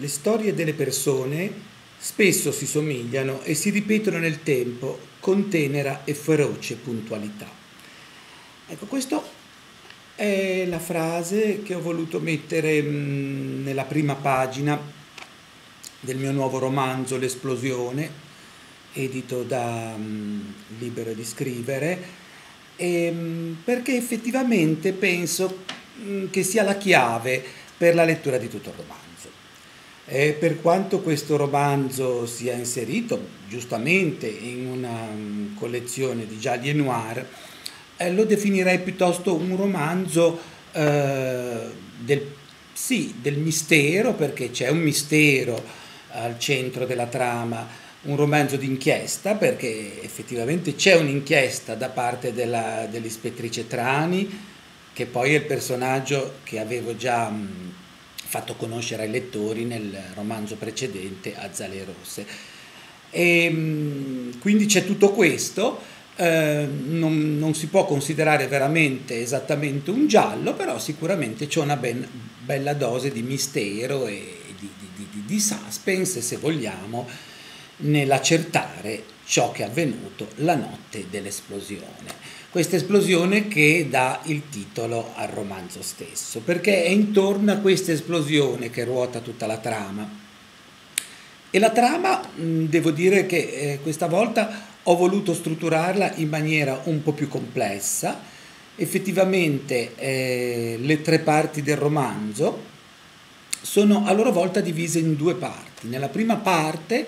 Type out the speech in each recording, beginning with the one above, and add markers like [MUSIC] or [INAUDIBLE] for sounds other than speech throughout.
Le storie delle persone spesso si somigliano e si ripetono nel tempo con tenera e feroce puntualità. Ecco, questa è la frase che ho voluto mettere mh, nella prima pagina del mio nuovo romanzo L'esplosione, edito da mh, Libero di Scrivere, e, mh, perché effettivamente penso che sia la chiave per la lettura di tutto il romanzo. Eh, per quanto questo romanzo sia inserito giustamente in una um, collezione di gialli e noir, eh, lo definirei piuttosto un romanzo eh, del, sì, del mistero, perché c'è un mistero al centro della trama, un romanzo d'inchiesta, perché effettivamente c'è un'inchiesta da parte della, dell'ispettrice Trani, che poi è il personaggio che avevo già... Mh, fatto conoscere ai lettori nel romanzo precedente Azzale Rosse. E, ehm, quindi c'è tutto questo, eh, non, non, si può considerare veramente esattamente un giallo, però sicuramente c'è una ben, bella dose di mistero e di, di, di, di suspense, se vogliamo, nell'accertare ciò che è avvenuto la notte dell'esplosione questa esplosione che dà il titolo al romanzo stesso, perché è intorno a questa esplosione che ruota tutta la trama. E la trama, devo dire che eh, questa volta ho voluto strutturarla in maniera un po' più complessa. Effettivamente eh, le tre parti del romanzo sono a loro volta divise in due parti. Nella prima parte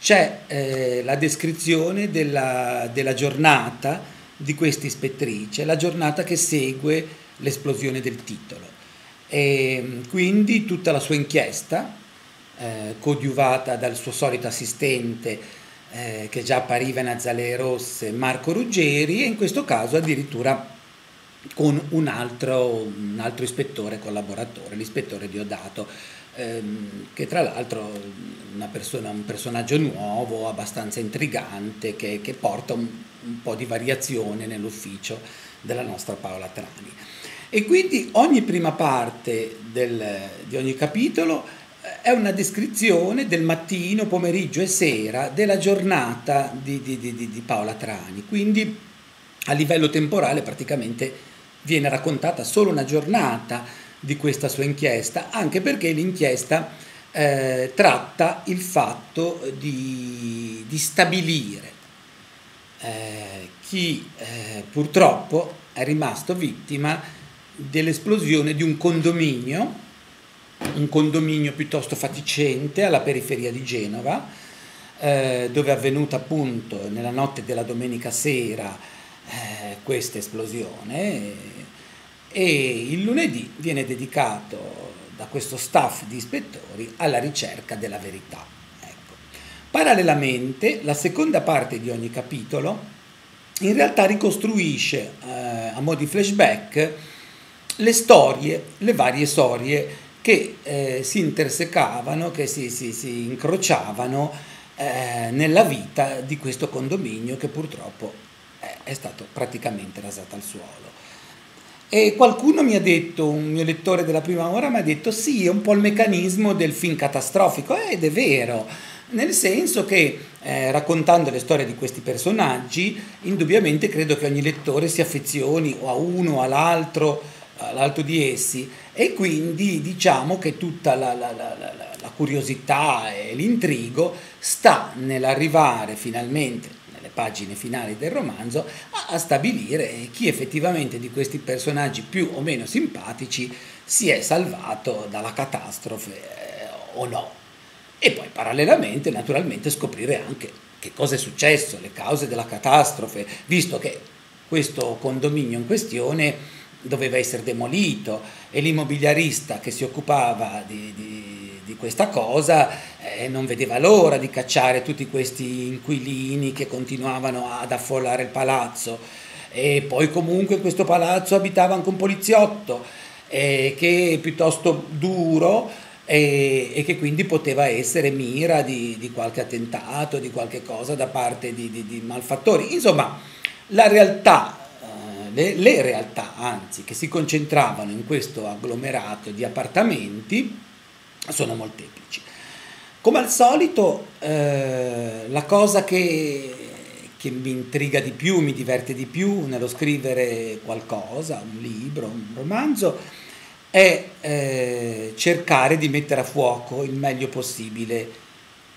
c'è eh, la descrizione della, della giornata, di questa ispettrice, la giornata che segue l'esplosione del titolo. E quindi tutta la sua inchiesta, eh, coadiuvata dal suo solito assistente eh, che già appariva in Azzale Rosse, Marco Ruggeri, e in questo caso addirittura con un altro, un altro ispettore collaboratore, l'ispettore Diodato, ehm, che tra l'altro è un personaggio nuovo, abbastanza intrigante, che, che porta un, un, po' di variazione nell'ufficio della nostra Paola Trani. E quindi ogni prima parte del, di ogni capitolo eh, è una descrizione del mattino, pomeriggio e sera della giornata di, di, di, di Paola Trani. Quindi a livello temporale praticamente viene raccontata solo una giornata di questa sua inchiesta, anche perché l'inchiesta eh, tratta il fatto di, di stabilire eh, chi eh, purtroppo è rimasto vittima dell'esplosione di un condominio, un condominio piuttosto faticente alla periferia di Genova, eh, dove è avvenuta appunto nella notte della domenica sera eh, questa esplosione e il lunedì viene dedicato da questo staff di ispettori alla ricerca della verità. Parallelamente, la seconda parte di ogni capitolo in realtà ricostruisce eh, a mo' di flashback le storie, le varie storie che eh, si intersecavano, che si, si, si incrociavano eh, nella vita di questo condominio che purtroppo è stato praticamente rasato al suolo. E qualcuno mi ha detto, un mio lettore della prima ora mi ha detto sì, è un po' il meccanismo del film catastrofico, ed è vero, nel senso che eh, raccontando le storie di questi personaggi, indubbiamente credo che ogni lettore si affezioni o a uno o all'altro, all'altro di essi, e quindi diciamo che tutta la, la, la, la curiosità e l'intrigo sta nell'arrivare finalmente pagine finali del romanzo, a, stabilire chi effettivamente di questi personaggi più o meno simpatici si è salvato dalla catastrofe eh, o no. E poi parallelamente naturalmente scoprire anche che cosa è successo, le cause della catastrofe, visto che questo condominio in questione doveva essere demolito e l'immobiliarista che si occupava di, di di questa cosa eh, non vedeva l'ora di cacciare tutti questi inquilini che continuavano ad affollare il palazzo. E poi comunque in questo palazzo abitava anche un poliziotto eh, che piuttosto duro e, e, che quindi poteva essere mira di, di, qualche attentato, di qualche cosa da parte di, di, di malfattori. Insomma, la realtà, eh, le, le realtà anzi, che si concentravano in questo agglomerato di appartamenti, sono molteplici. Come al solito, eh, la cosa che, che, mi intriga di più, mi diverte di più nello scrivere qualcosa, un libro, un romanzo, è eh, cercare di mettere a fuoco il meglio possibile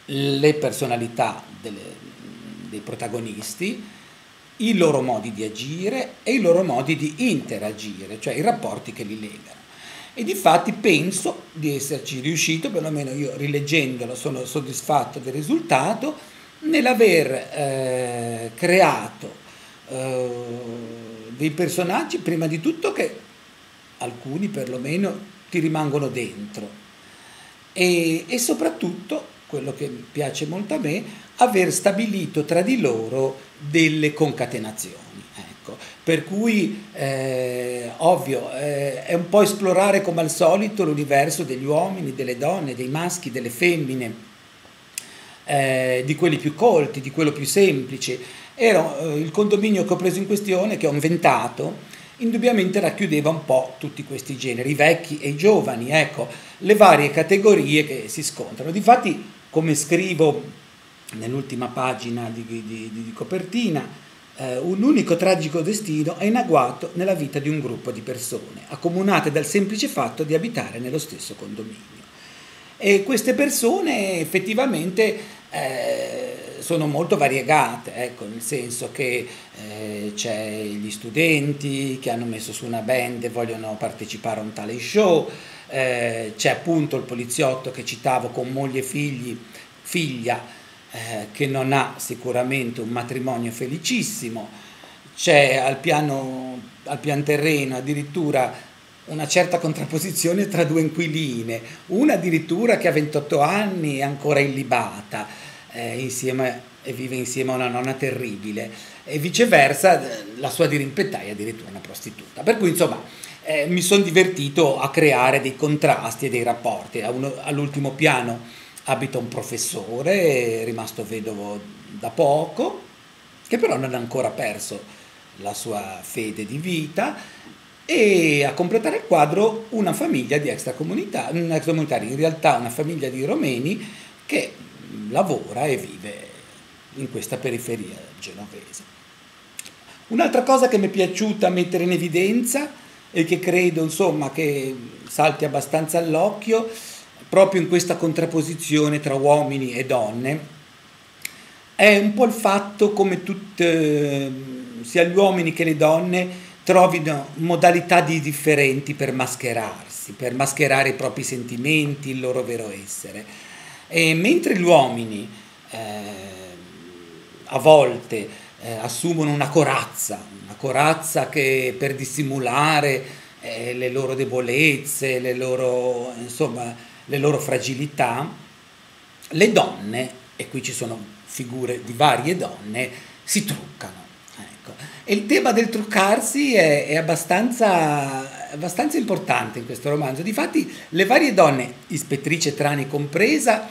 le personalità delle, dei protagonisti, i loro modi di agire e i loro modi di interagire, cioè i rapporti che li legano. E di fatti penso di esserci riuscito, perlomeno io rileggendolo sono soddisfatto del risultato, nell'aver eh, creato eh, dei personaggi, prima di tutto che alcuni perlomeno ti rimangono dentro e, e soprattutto, quello che piace molto a me, aver stabilito tra di loro delle concatenazioni. Ecco. Per cui, eh, ovvio, eh, è un po' esplorare come al solito l'universo degli uomini, delle donne, dei maschi, delle femmine, eh, di quelli più colti, di quello più semplice. Era eh, il condominio che ho preso in questione, che ho inventato, indubbiamente racchiudeva un po' tutti questi generi, i vecchi e i giovani, ecco, le varie categorie che si scontrano. Difatti, come scrivo nell'ultima pagina di, di, di, copertina, eh, un unico tragico destino è in agguato nella vita di un gruppo di persone, accomunate dal semplice fatto di abitare nello stesso condominio. E queste persone effettivamente eh, sono molto variegate, ecco, nel senso che eh, c'è gli studenti che hanno messo su una band e vogliono partecipare a un tale show, eh, c'è appunto il poliziotto che citavo con moglie e figli, figlia eh, che non ha sicuramente un matrimonio felicissimo, c'è al piano, al pian terreno addirittura una certa contrapposizione tra due inquiline, una addirittura che ha 28 anni e ancora illibata eh, insieme, e vive insieme a una nonna terribile e viceversa la sua dirimpettaia è addirittura una prostituta. Per cui insomma eh, mi sono divertito a creare dei contrasti e dei rapporti. Uno, all'ultimo piano abita un professore rimasto vedovo da poco, che però non ha ancora perso la sua fede di vita e a completare il quadro una famiglia di extracomunitari, in realtà una famiglia di romeni che lavora e vive in questa periferia genovese. Un'altra cosa che mi è piaciuta mettere in evidenza e che credo insomma che salti abbastanza all'occhio proprio in questa contrapposizione tra uomini e donne, è un po' il fatto come tutte, sia gli uomini che le donne trovino modalità di differenti per mascherarsi, per mascherare i propri sentimenti, il loro vero essere. E mentre gli uomini eh, a volte eh, assumono una corazza, una corazza che per dissimulare eh, le loro debolezze, le loro, insomma, le loro fragilità, le donne, e qui ci sono figure di varie donne, si truccano. Ecco. E il tema del truccarsi è, è abbastanza, abbastanza, importante in questo romanzo. Difatti le varie donne, ispettrice Trani compresa,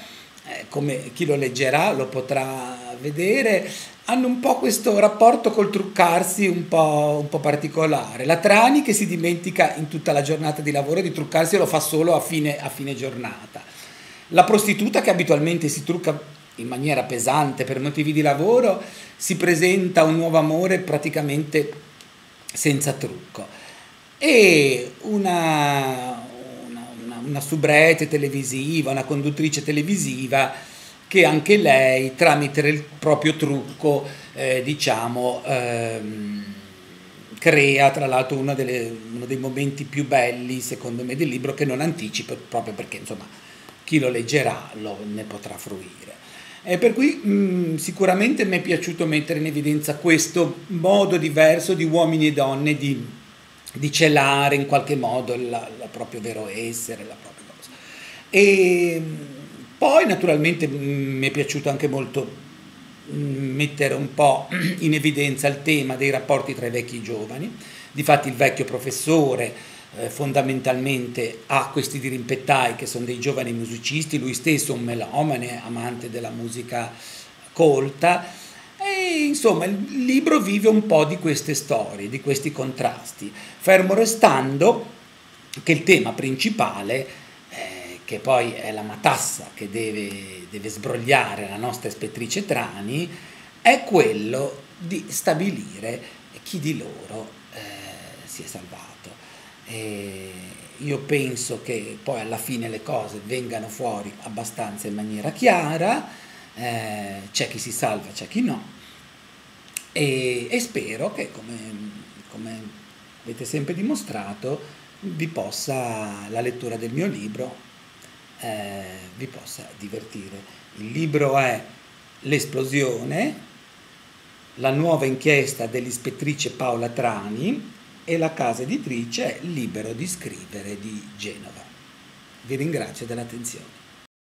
eh, come chi lo leggerà lo potrà vedere, hanno un po' questo rapporto col truccarsi un po', un po', particolare. La Trani che si dimentica in tutta la giornata di lavoro di truccarsi e lo fa solo a fine, a fine giornata. La prostituta che abitualmente si trucca in maniera pesante per motivi di lavoro si presenta un nuovo amore praticamente senza trucco. E una, una, una, una subrete televisiva, una conduttrice televisiva che anche lei tramite il proprio trucco eh, diciamo ehm, crea tra l'altro uno, delle, uno, dei momenti più belli secondo me del libro che non anticipo proprio perché insomma chi lo leggerà lo, ne potrà fruire. E per cui mh, mm, sicuramente mi è piaciuto mettere in evidenza questo modo diverso di uomini e donne di, di celare in qualche modo il proprio vero essere, la propria cosa. E, poi naturalmente mm, mi è piaciuto anche molto mm, mettere un po' [CLEARS THROAT] in evidenza il tema dei rapporti tra i vecchi e i giovani. Difatti il vecchio professore eh, fondamentalmente ha questi dirimpettai che sono dei giovani musicisti, lui stesso un melomane, amante della musica colta. Insomma il libro vive un po' di queste storie, di questi contrasti, fermo restando che il tema principale che poi è la matassa che deve, deve sbrogliare la nostra ispettrice Trani, è quello di stabilire chi di loro eh, si è salvato. E io penso che poi alla fine le cose vengano fuori abbastanza in maniera chiara, eh, c'è chi si salva, c'è chi no, e, e spero che come, come avete sempre dimostrato vi possa la lettura del mio libro eh, vi possa divertire. Il libro è L'esplosione, la nuova inchiesta dell'ispettrice Paola Trani e la casa editrice Libero di scrivere di Genova. Vi ringrazio dell'attenzione.